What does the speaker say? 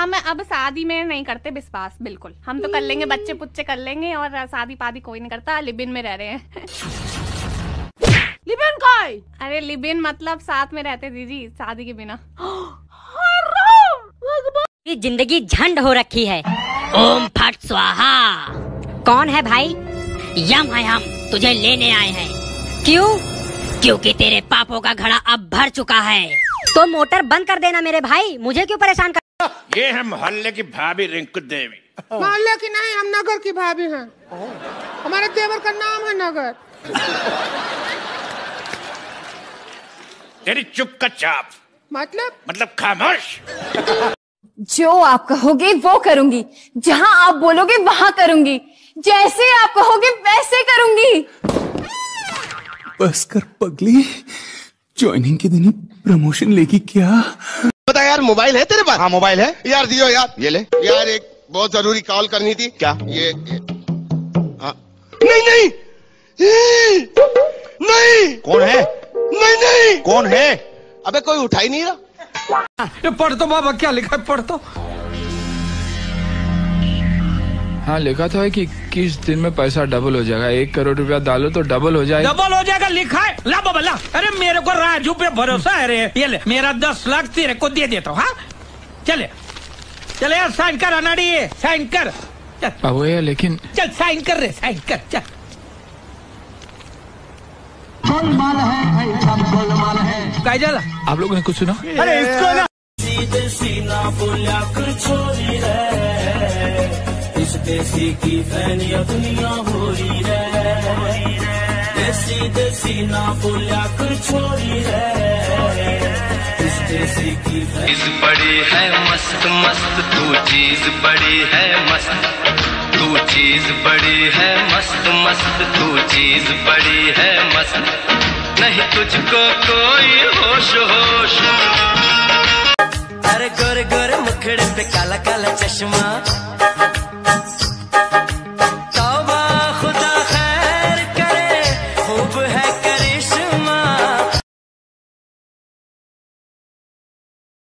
हम अब शादी में नहीं करते विश्वास बिल्कुल। हम तो कर लेंगे बच्चे पुच्चे कर लेंगे और शादी पादी कोई नहीं करता लिबिन में रह रहे हैं। लिबिन का है? अरे लिबिन मतलब साथ में रहते दीदी शादी के बिना। ज़िंदगी झंड हो रखी है। ओम फट स्वाहा। कौन है भाई? यम है हम तुझे लेने आए हैं। क्यों? क्योंकि तेरे पापों का घड़ा अब भर चुका है। तो मोटर बंद कर देना मेरे भाई मुझे क्यों परेशान कर ये है मोहल्ले की भाभी रिंकू देवी। मोहल्ले की नहीं हम नगर की भाभी हैं। हमारे देवर का नाम है नगर। तेरी चुप का चाप। मतलब? मतलब खामोश। जो आप कहोगे वो करूँगी। जहाँ आप बोलोगे वहाँ करूँगी। जैसे आप कहोगे वैसे करूँगी। बस कर पगली। ज्वाइनिंग के दिन ही प्रमोशन लेगी क्या? यार मोबाइल है तेरे पास? हाँ मोबाइल है। यार दियो यार। ये ले। यार एक बहुत ज़रूरी कॉल करनी थी। क्या? ये, ये। हाँ। नहीं नहीं। नहीं। कौन है? नहीं नहीं। कौन है? अबे कोई उठाई ही नहीं रहा। ये पढ़ तो बाबा क्या लिखा है? पढ़ तो। हाँ लिखा था कि किस दिन में पैसा डबल हो जाएगा? एक करोड़ रुपया डालो तो डबल हो जाएगा। डबल हो जाएगा लिखा है। ला बाबा ला। अरे मेरे को राजू पे भरोसा है रे। ये ले मेरा दस लाख तेरे को दे देता हूँ हाँ? चले। चले यार साइन कर अनाड़ी ये साइन कर। चल। बाबू लेकिन चल साइन कर रे साइन कर चल। काजल। आप लोगों ने कुछ सुना? अरे इसको ना चीज़ बड़ी है मस्त मस्त, तू चीज़ बड़ी है मस्त। तू चीज़ बड़ी है मस्त मस्त, तू चीज़ बड़ी है मस्त। नहीं तुझको कोई होश होश। अरे गोरे गोरे, मुखड़े पे काला काला चश्मा।